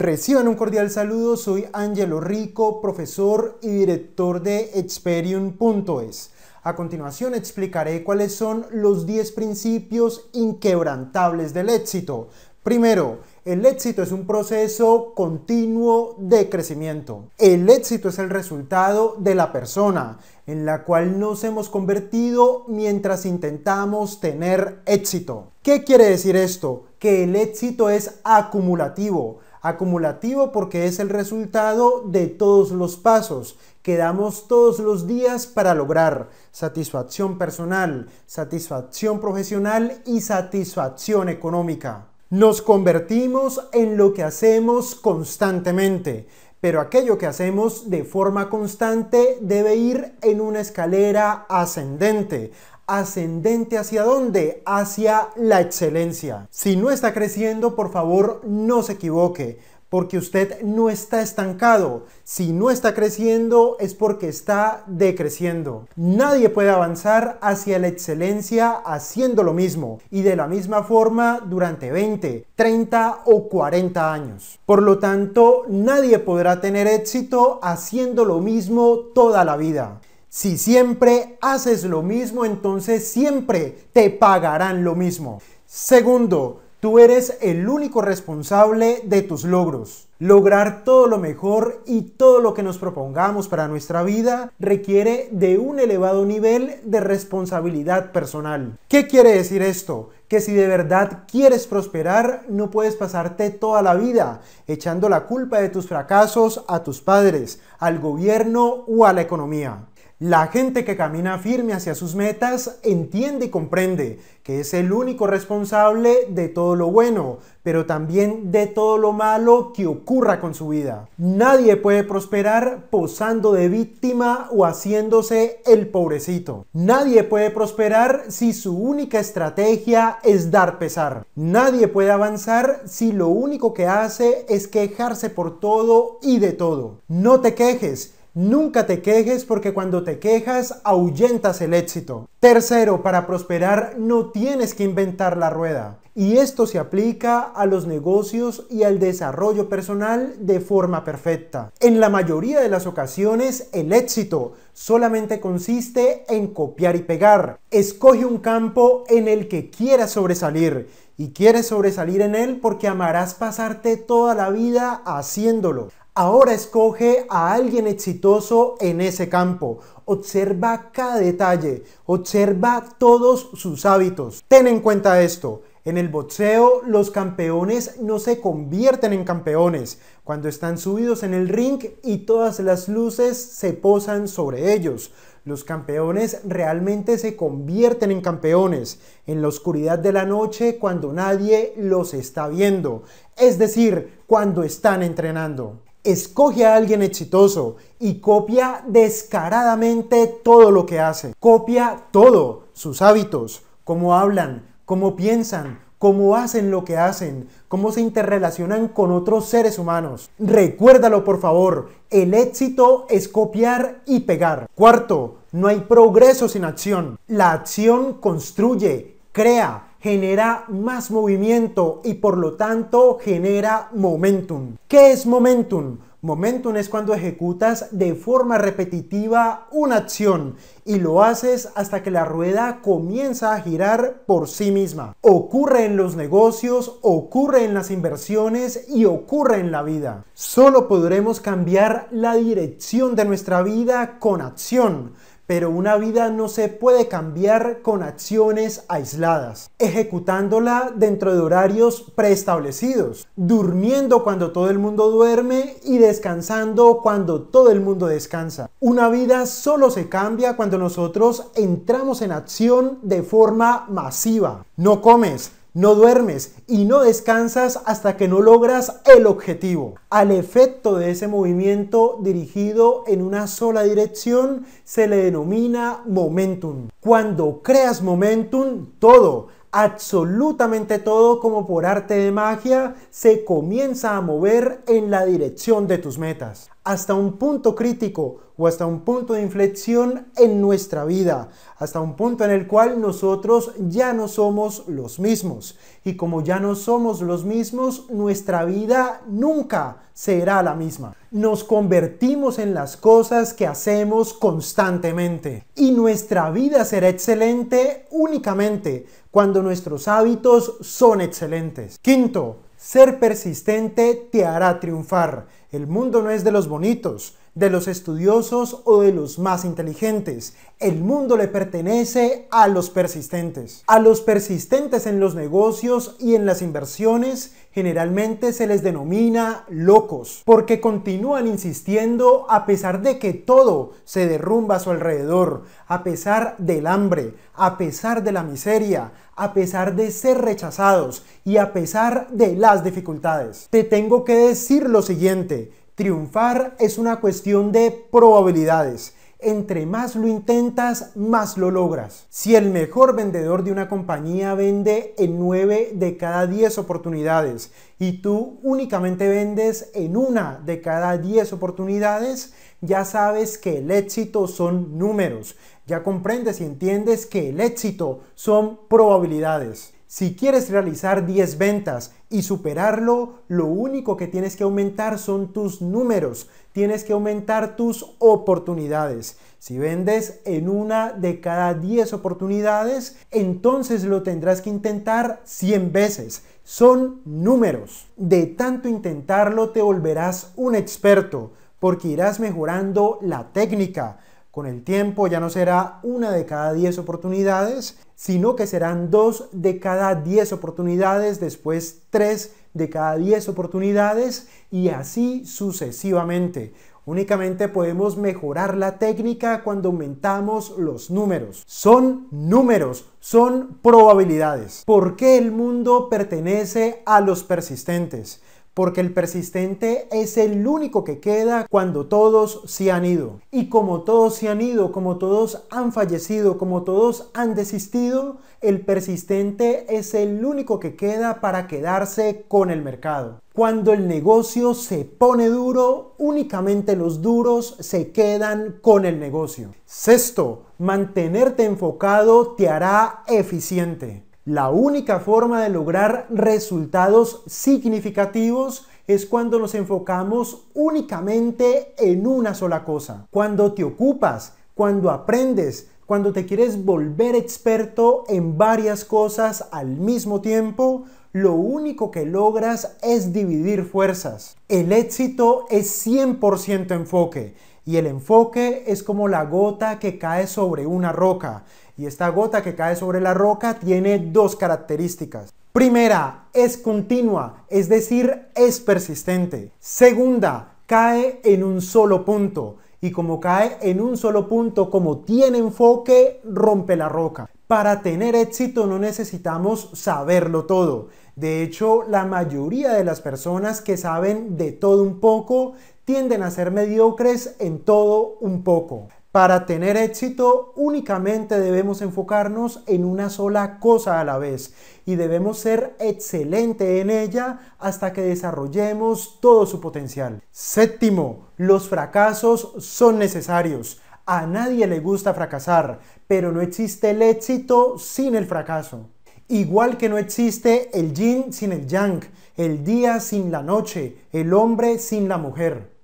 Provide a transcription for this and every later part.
Reciban un cordial saludo, soy Angelo Rico, profesor y director de Experium.es. A continuación explicaré cuáles son los 10 principios inquebrantables del éxito. Primero, el éxito es un proceso continuo de crecimiento. El éxito es el resultado de la persona en la cual nos hemos convertido mientras intentamos tener éxito. ¿Qué quiere decir esto? Que el éxito es acumulativo acumulativo porque es el resultado de todos los pasos que damos todos los días para lograr satisfacción personal, satisfacción profesional y satisfacción económica. Nos convertimos en lo que hacemos constantemente, pero aquello que hacemos de forma constante debe ir en una escalera ascendente, ascendente hacia dónde? Hacia la excelencia. Si no está creciendo, por favor, no se equivoque, porque usted no está estancado. Si no está creciendo es porque está decreciendo. Nadie puede avanzar hacia la excelencia haciendo lo mismo y de la misma forma durante 20, 30 o 40 años. Por lo tanto, nadie podrá tener éxito haciendo lo mismo toda la vida. Si siempre haces lo mismo, entonces siempre te pagarán lo mismo. Segundo, tú eres el único responsable de tus logros. Lograr todo lo mejor y todo lo que nos propongamos para nuestra vida requiere de un elevado nivel de responsabilidad personal. ¿Qué quiere decir esto? Que si de verdad quieres prosperar, no puedes pasarte toda la vida echando la culpa de tus fracasos a tus padres, al gobierno o a la economía. La gente que camina firme hacia sus metas entiende y comprende que es el único responsable de todo lo bueno, pero también de todo lo malo que ocurra con su vida. Nadie puede prosperar posando de víctima o haciéndose el pobrecito. Nadie puede prosperar si su única estrategia es dar pesar. Nadie puede avanzar si lo único que hace es quejarse por todo y de todo. No te quejes Nunca te quejes porque cuando te quejas ahuyentas el éxito. Tercero, para prosperar no tienes que inventar la rueda. Y esto se aplica a los negocios y al desarrollo personal de forma perfecta. En la mayoría de las ocasiones, el éxito solamente consiste en copiar y pegar. Escoge un campo en el que quieras sobresalir y quieres sobresalir en él porque amarás pasarte toda la vida haciéndolo. Ahora escoge a alguien exitoso en ese campo. Observa cada detalle, observa todos sus hábitos. Ten en cuenta esto. En el boxeo, los campeones no se convierten en campeones cuando están subidos en el ring y todas las luces se posan sobre ellos. Los campeones realmente se convierten en campeones en la oscuridad de la noche cuando nadie los está viendo, es decir, cuando están entrenando. Escoge a alguien exitoso y copia descaradamente todo lo que hace. Copia todo, sus hábitos, cómo hablan, cómo piensan, cómo hacen lo que hacen, cómo se interrelacionan con otros seres humanos. Recuérdalo por favor, el éxito es copiar y pegar. Cuarto, no hay progreso sin acción. La acción construye, crea, genera más movimiento y por lo tanto genera momentum. ¿Qué es momentum? Momentum es cuando ejecutas de forma repetitiva una acción y lo haces hasta que la rueda comienza a girar por sí misma. Ocurre en los negocios, ocurre en las inversiones y ocurre en la vida. Solo podremos cambiar la dirección de nuestra vida con acción pero una vida no se puede cambiar con acciones aisladas, ejecutándola dentro de horarios preestablecidos, durmiendo cuando todo el mundo duerme y descansando cuando todo el mundo descansa. Una vida solo se cambia cuando nosotros entramos en acción de forma masiva. No comes, no duermes y no descansas hasta que no logras el objetivo. Al efecto de ese movimiento dirigido en una sola dirección se le denomina momentum. Cuando creas momentum, todo, absolutamente todo como por arte de magia se comienza a mover en la dirección de tus metas. Hasta un punto crítico o hasta un punto de inflexión en nuestra vida, hasta un punto en el cual nosotros ya no somos los mismos. Y como ya no somos los mismos, nuestra vida nunca será la misma. Nos convertimos en las cosas que hacemos constantemente. Y nuestra vida será excelente únicamente cuando nuestros hábitos son excelentes. Quinto, ser persistente te hará triunfar. El mundo no es de los bonitos, de los estudiosos o de los más inteligentes. El mundo le pertenece a los persistentes. A los persistentes en los negocios y en las inversiones generalmente se les denomina locos, porque continúan insistiendo a pesar de que todo se derrumba a su alrededor, a pesar del hambre, a pesar de la miseria, a pesar de ser rechazados y a pesar de las dificultades. Te tengo que decir lo siguiente, Triunfar es una cuestión de probabilidades. Entre más lo intentas, más lo logras. Si el mejor vendedor de una compañía vende en 9 de cada 10 oportunidades y tú únicamente vendes en una de cada 10 oportunidades, ya sabes que el éxito son números. Ya comprendes y entiendes que el éxito son probabilidades. Si quieres realizar 10 ventas y superarlo, lo único que tienes que aumentar son tus números, tienes que aumentar tus oportunidades. Si vendes en una de cada 10 oportunidades, entonces lo tendrás que intentar 100 veces. Son números. De tanto intentarlo te volverás un experto porque irás mejorando la técnica, con el tiempo ya no será una de cada 10 oportunidades, sino que serán dos de cada 10 oportunidades, después tres de cada 10 oportunidades y así sucesivamente. Únicamente podemos mejorar la técnica cuando aumentamos los números. Son números, son probabilidades. ¿Por qué el mundo pertenece a los persistentes? Porque el persistente es el único que queda cuando todos se han ido. Y como todos se han ido, como todos han fallecido, como todos han desistido, el persistente es el único que queda para quedarse con el mercado. Cuando el negocio se pone duro, únicamente los duros se quedan con el negocio. Sexto, mantenerte enfocado te hará eficiente. La única forma de lograr resultados significativos es cuando nos enfocamos únicamente en una sola cosa. Cuando te ocupas, cuando aprendes, cuando te quieres volver experto en varias cosas al mismo tiempo, lo único que logras es dividir fuerzas. El éxito es 100% enfoque y el enfoque es como la gota que cae sobre una roca. Y esta gota que cae sobre la roca tiene dos características. Primera, es continua, es decir, es persistente. Segunda, cae en un solo punto. Y como cae en un solo punto, como tiene enfoque, rompe la roca. Para tener éxito no necesitamos saberlo todo. De hecho, la mayoría de las personas que saben de todo un poco tienden a ser mediocres en todo un poco. Para tener éxito únicamente debemos enfocarnos en una sola cosa a la vez y debemos ser excelente en ella hasta que desarrollemos todo su potencial. Séptimo, los fracasos son necesarios. A nadie le gusta fracasar, pero no existe el éxito sin el fracaso. Igual que no existe el yin sin el yang, el día sin la noche, el hombre sin la mujer.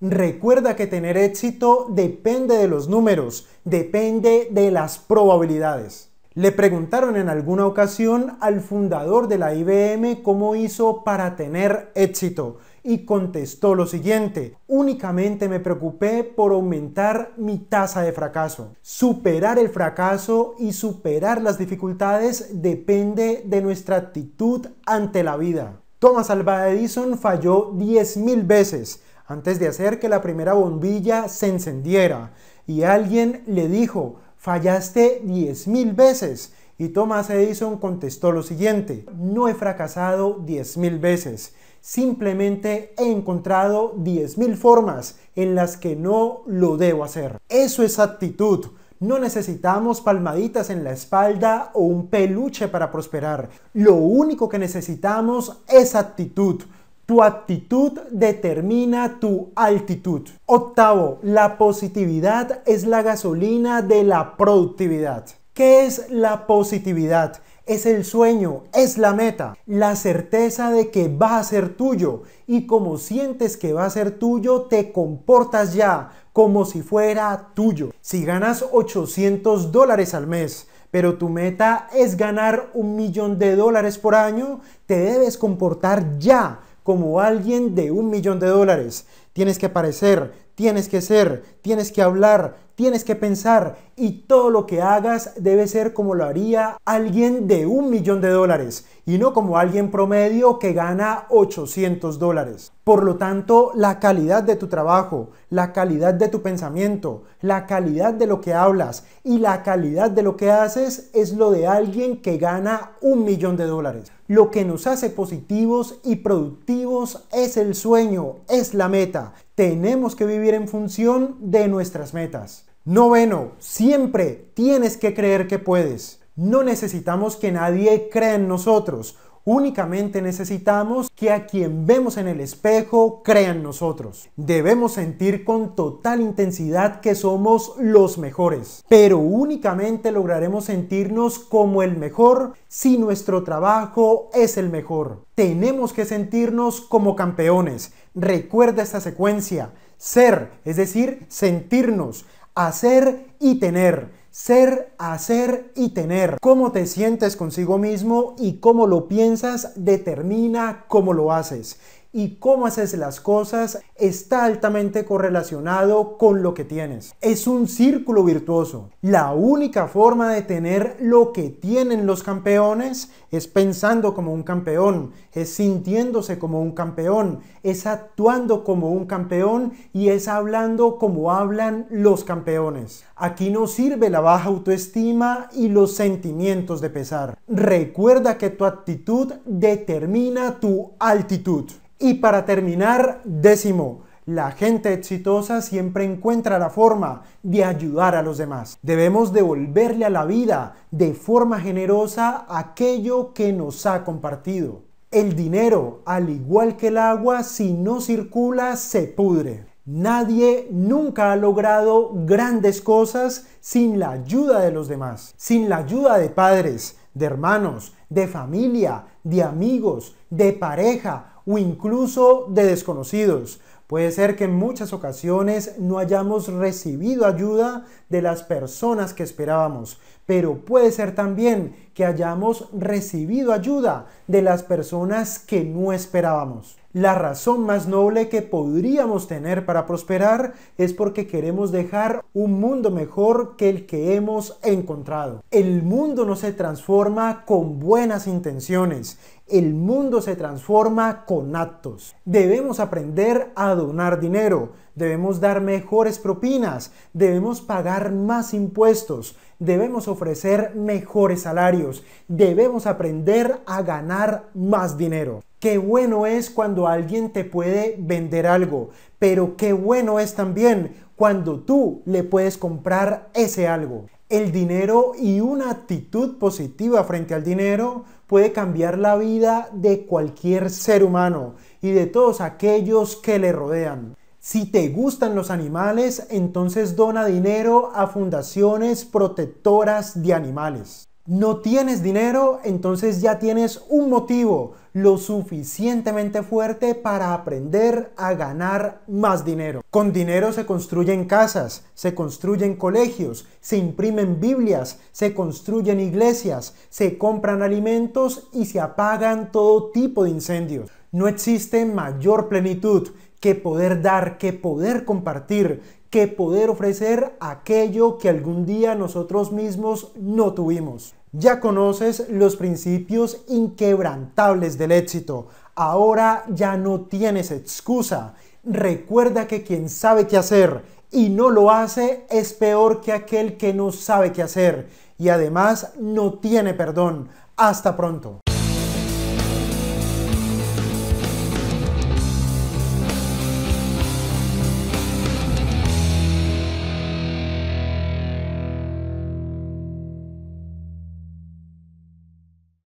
Recuerda que tener éxito depende de los números, depende de las probabilidades. Le preguntaron en alguna ocasión al fundador de la IBM cómo hizo para tener éxito y contestó lo siguiente, únicamente me preocupé por aumentar mi tasa de fracaso. Superar el fracaso y superar las dificultades depende de nuestra actitud ante la vida. Thomas Alva Edison falló 10.000 veces antes de hacer que la primera bombilla se encendiera. Y alguien le dijo, fallaste 10.000 veces. Y Thomas Edison contestó lo siguiente, no he fracasado 10.000 veces, simplemente he encontrado 10.000 formas en las que no lo debo hacer. Eso es actitud. No necesitamos palmaditas en la espalda o un peluche para prosperar. Lo único que necesitamos es actitud. Tu actitud determina tu altitud. Octavo, la positividad es la gasolina de la productividad. ¿Qué es la positividad? Es el sueño, es la meta, la certeza de que va a ser tuyo y como sientes que va a ser tuyo, te comportas ya como si fuera tuyo. Si ganas 800 dólares al mes, pero tu meta es ganar un millón de dólares por año, te debes comportar ya como alguien de un millón de dólares. Tienes que aparecer, tienes que ser, tienes que hablar, tienes que pensar y todo lo que hagas debe ser como lo haría alguien de un millón de dólares y no como alguien promedio que gana 800 dólares. Por lo tanto, la calidad de tu trabajo, la calidad de tu pensamiento, la calidad de lo que hablas y la calidad de lo que haces es lo de alguien que gana un millón de dólares. Lo que nos hace positivos y productivos es el sueño, es la meta. Tenemos que vivir en función de nuestras metas. Noveno, siempre tienes que creer que puedes. No necesitamos que nadie crea en nosotros. Únicamente necesitamos que a quien vemos en el espejo crea en nosotros. Debemos sentir con total intensidad que somos los mejores, pero únicamente lograremos sentirnos como el mejor si nuestro trabajo es el mejor. Tenemos que sentirnos como campeones. Recuerda esta secuencia. Ser, es decir, sentirnos, hacer y tener ser, hacer y tener. Cómo te sientes consigo mismo y cómo lo piensas determina cómo lo haces y cómo haces las cosas está altamente correlacionado con lo que tienes. Es un círculo virtuoso. La única forma de tener lo que tienen los campeones es pensando como un campeón, es sintiéndose como un campeón, es actuando como un campeón y es hablando como hablan los campeones. Aquí no sirve la baja autoestima y los sentimientos de pesar. Recuerda que tu actitud determina tu altitud. Y para terminar, décimo, la gente exitosa siempre encuentra la forma de ayudar a los demás. Debemos devolverle a la vida de forma generosa aquello que nos ha compartido. El dinero, al igual que el agua, si no circula, se pudre. Nadie nunca ha logrado grandes cosas sin la ayuda de los demás, sin la ayuda de padres, de hermanos, de familia, de amigos, de pareja o incluso de desconocidos. Puede ser que en muchas ocasiones no hayamos recibido ayuda de las personas que esperábamos, pero puede ser también que hayamos recibido ayuda de las personas que no esperábamos. La razón más noble que podríamos tener para prosperar es porque queremos dejar un mundo mejor que el que hemos encontrado. El mundo no se transforma con buenas intenciones, el mundo se transforma con actos. Debemos aprender a donar dinero, debemos dar mejores propinas, debemos pagar más impuestos, debemos ofrecer mejores salarios, debemos aprender a ganar más dinero. Qué bueno es cuando alguien te puede vender algo, pero qué bueno es también cuando tú le puedes comprar ese algo. El dinero y una actitud positiva frente al dinero puede cambiar la vida de cualquier ser humano y de todos aquellos que le rodean. Si te gustan los animales, entonces dona dinero a fundaciones protectoras de animales no tienes dinero, entonces ya tienes un motivo lo suficientemente fuerte para aprender a ganar más dinero. Con dinero se construyen casas, se construyen colegios, se imprimen Biblias, se construyen iglesias, se compran alimentos y se apagan todo tipo de incendios. No existe mayor plenitud que poder dar, que poder compartir, que poder ofrecer aquello que algún día nosotros mismos no tuvimos. Ya conoces los principios inquebrantables del éxito. Ahora ya no tienes excusa. Recuerda que quien sabe qué hacer y no lo hace es peor que aquel que no sabe qué hacer y además no tiene perdón. Hasta pronto.